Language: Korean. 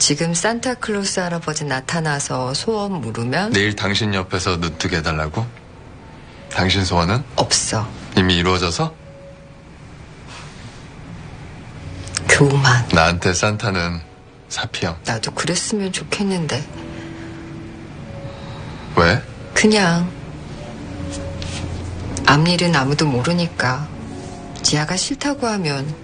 지금 산타클로스 할아버지 나타나서 소원 물으면 내일 당신 옆에서 눈뜨게 해달라고? 당신 소원은 없어. 이미 이루어져서? 교만. 나한테 산타는 사피형. 나도 그랬으면 좋겠는데. 왜? 그냥 앞일은 아무도 모르니까 지아가 싫다고 하면